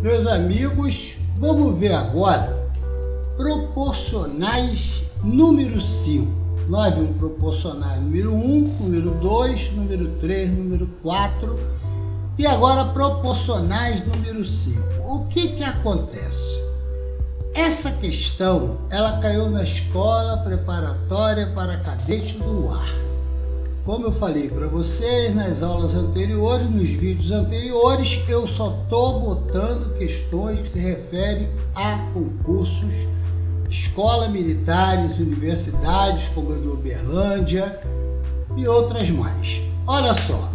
Meus amigos, vamos ver agora proporcionais número 5. Nós vimos proporcionais número 1, número 2, número 3, número 4 e agora proporcionais número 5. O que que acontece? Essa questão, ela caiu na escola preparatória para cadete do ar. Como eu falei para vocês nas aulas anteriores, nos vídeos anteriores, eu só estou botando questões que se referem a concursos, escolas militares, universidades como a de Uberlândia e outras mais. Olha só,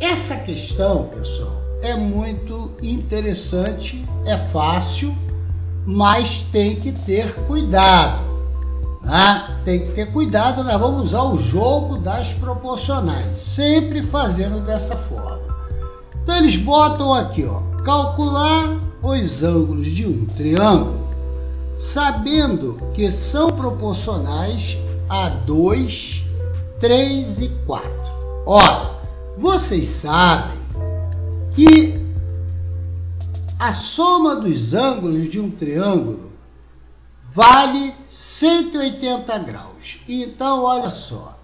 essa questão, pessoal, é muito interessante, é fácil, mas tem que ter cuidado. Tá? Tem que ter cuidado, nós vamos usar o jogo das proporcionais, sempre fazendo dessa forma. Então eles botam aqui, ó, calcular os ângulos de um triângulo, sabendo que são proporcionais a 2, 3 e 4. Olha, vocês sabem que a soma dos ângulos de um triângulo vale 180 graus. Então, olha só,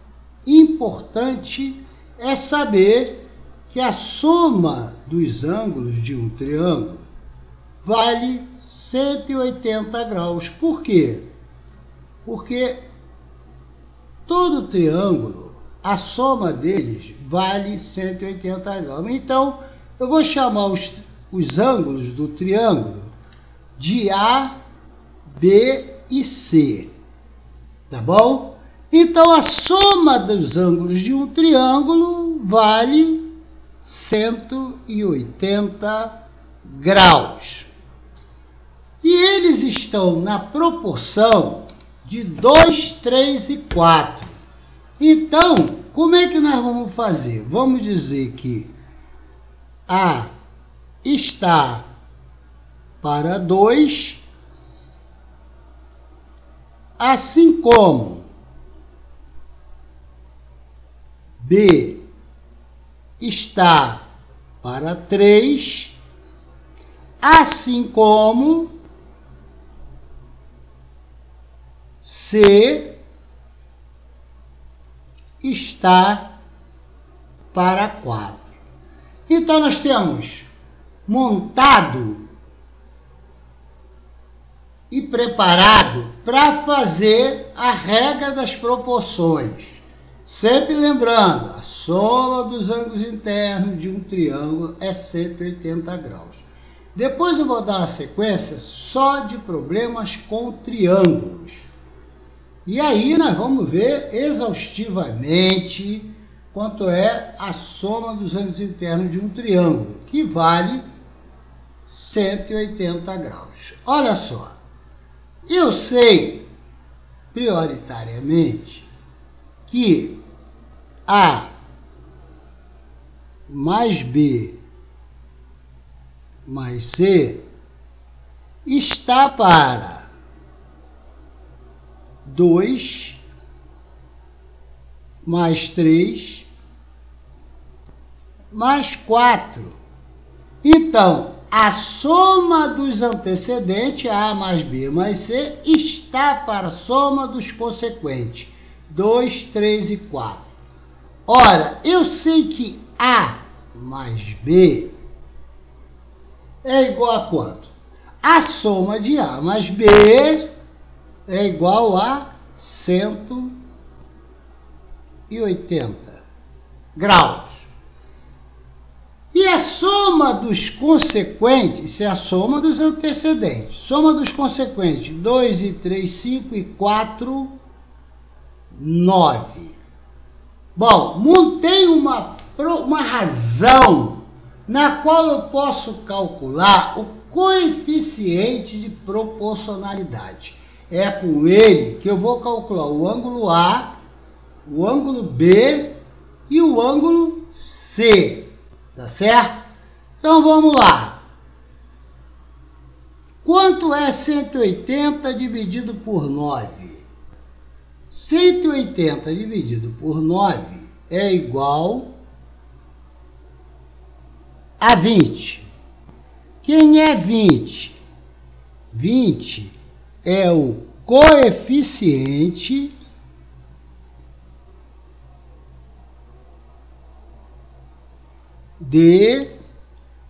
importante é saber que a soma dos ângulos de um triângulo vale 180 graus. Por quê? Porque todo triângulo, a soma deles vale 180 graus. Então, eu vou chamar os, os ângulos do triângulo de A, B e C. Tá bom? Então a soma dos ângulos de um triângulo vale 180 graus. E eles estão na proporção de 2, 3 e 4. Então, como é que nós vamos fazer? Vamos dizer que A está para 2 assim como B está para 3, assim como C está para 4. Então nós temos montado e preparado para fazer a regra das proporções. Sempre lembrando, a soma dos ângulos internos de um triângulo é 180 graus. Depois eu vou dar uma sequência só de problemas com triângulos. E aí nós vamos ver exaustivamente quanto é a soma dos ângulos internos de um triângulo, que vale 180 graus. Olha só, eu sei, prioritariamente, que A mais B mais C está para 2 mais 3 mais 4. Então, a soma dos antecedentes, A mais B mais C, está para a soma dos consequentes, 2, 3 e 4. Ora, eu sei que A mais B é igual a quanto? A soma de A mais B é igual a 180 graus. Soma dos consequentes, isso é a soma dos antecedentes. Soma dos consequentes, 2 e 3, 5 e 4, 9. Bom, montei uma, uma razão na qual eu posso calcular o coeficiente de proporcionalidade. É com ele que eu vou calcular o ângulo A, o ângulo B e o ângulo C. Tá certo? Então vamos lá. Quanto é 180 dividido por 9? 180 dividido por 9 é igual a 20. Quem é 20? 20 é o coeficiente de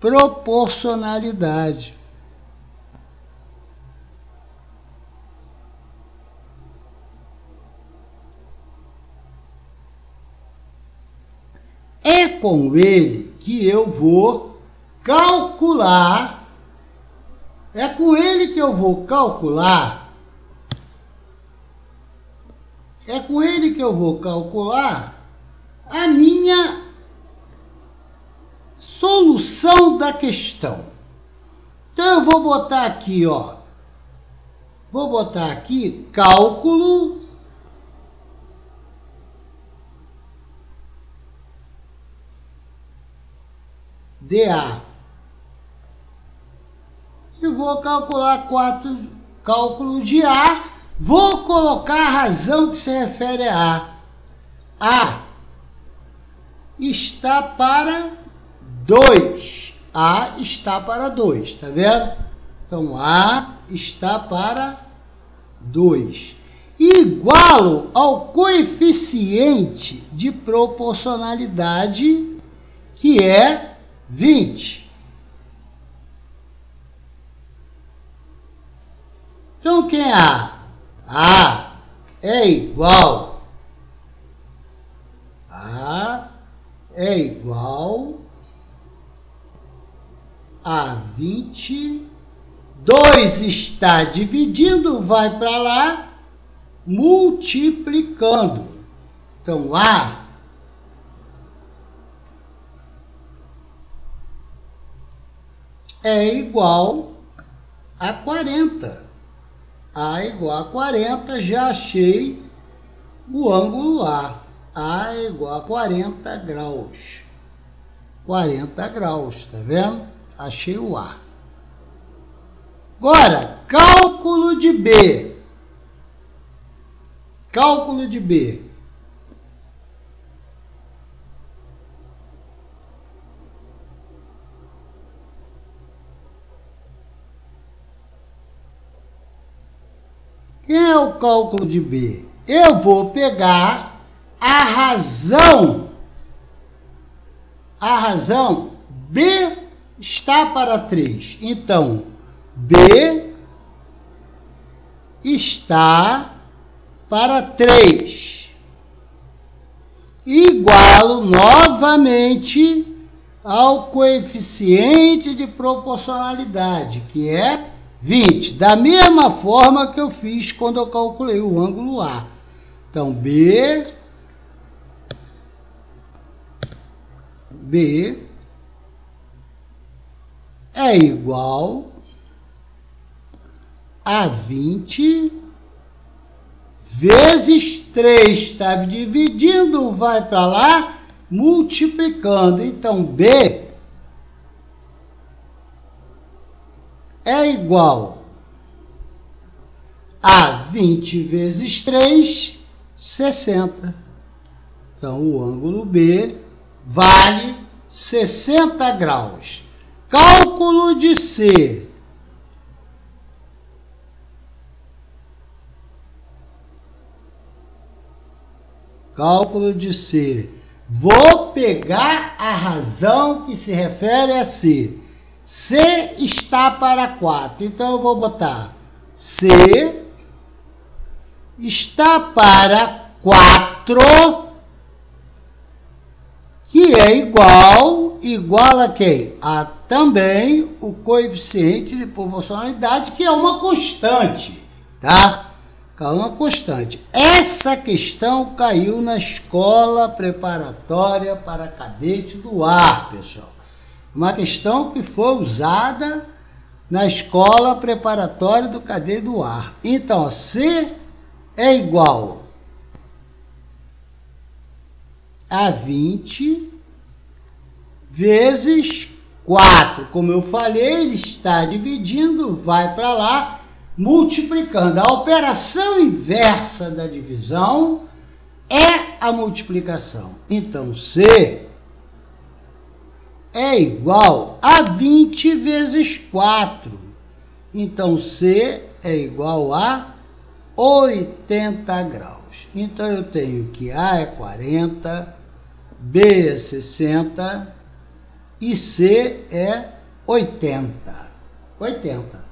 proporcionalidade. É com ele que eu vou calcular, é com ele que eu vou calcular, é com ele que eu vou calcular a minha solução da questão. Então eu vou botar aqui, ó. Vou botar aqui cálculo DA. E vou calcular quatro cálculos de A. Vou colocar a razão que se refere a A. A está para 2. A está para 2, tá vendo? Então, A está para 2. Igualo ao coeficiente de proporcionalidade, que é 20. Então, quem é A? A é igual. A é igual a 20. 2 está dividindo, vai para lá, multiplicando. Então, A é igual a 40. A é igual a 40, já achei o ângulo A. A é igual a 40 graus. 40 graus, tá vendo? Achei o A. Agora, cálculo de B. Cálculo de B. Quem é o cálculo de B? Eu vou pegar a razão, a razão B está para 3. Então, B está para 3. Igualo novamente ao coeficiente de proporcionalidade, que é 20. Da mesma forma que eu fiz quando eu calculei o ângulo A. Então, B, B é igual a 20 vezes 3. Está dividindo, vai para lá, multiplicando. Então, B é igual a 20 vezes 3, 60. Então, o ângulo B vale 60 graus. Cálculo de C. Cálculo de C. Vou pegar a razão que se refere a C. C está para 4. Então eu vou botar C está para 4, que é igual, igual a quem? A também o coeficiente de proporcionalidade, que é uma constante, tá? É uma constante. Essa questão caiu na escola preparatória para cadete do ar, pessoal. Uma questão que foi usada na escola preparatória do cadete do ar. Então, C é igual a 20 vezes 4. Como eu falei, ele está dividindo, vai para lá, multiplicando. A operação inversa da divisão é a multiplicação. Então, C é igual a 20 vezes 4. Então, C é igual a 80 graus. Então, eu tenho que A é 40, B é 60 e C é 80. 80.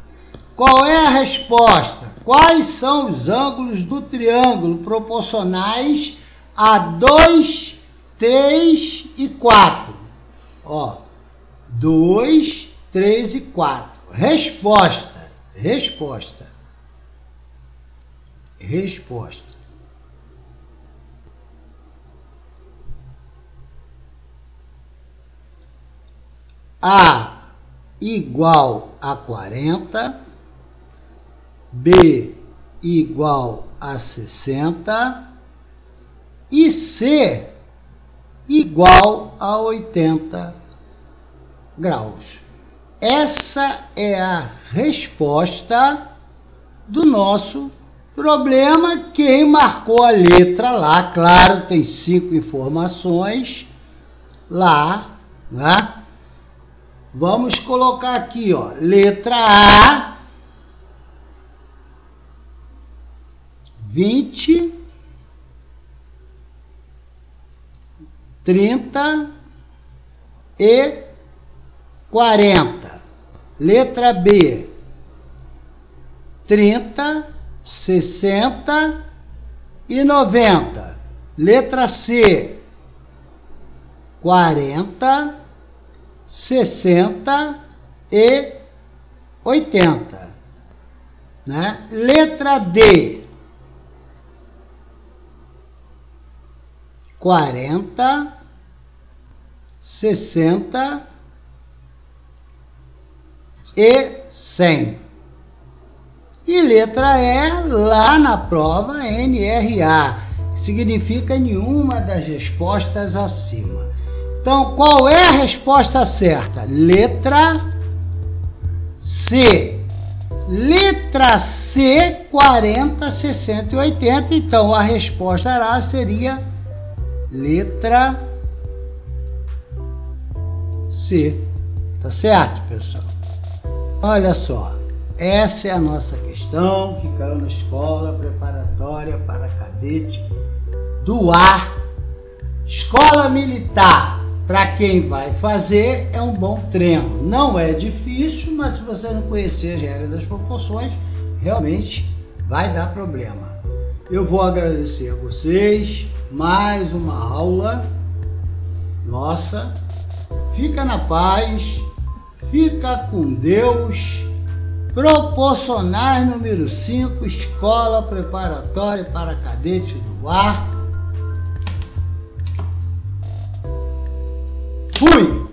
Qual é a resposta? Quais são os ângulos do triângulo proporcionais a 2, 3 e 4? Ó, 2, 3 e 4. Resposta. Resposta. Resposta. A igual a 40, B igual a 60 e C igual a 80 graus. Essa é a resposta do nosso problema. Quem marcou a letra lá, claro, tem cinco informações lá, né? Vamos colocar aqui, ó, letra A, 20, 30 e 40. Letra B, 30, 60 e 90. Letra C, 40, 60 e 80. Né? Letra D, 40, 60 e 100. E letra E, lá na prova, NRA, significa nenhuma das respostas acima. Então, qual é a resposta certa? Letra C. Letra C, 40, 60 e 80. Então, a resposta A seria letra C. Tá certo, pessoal? Olha só, essa é a nossa questão que caiu na escola preparatória para cadete do ar, escola militar para quem vai fazer, é um bom treino. Não é difícil, mas se você não conhecer as regras das proporções, realmente vai dar problema. Eu vou agradecer a vocês. Mais uma aula. Nossa. Fica na paz. Fica com Deus. Proporcionais número 5, Escola Preparatória para Cadete do Ar. Fui!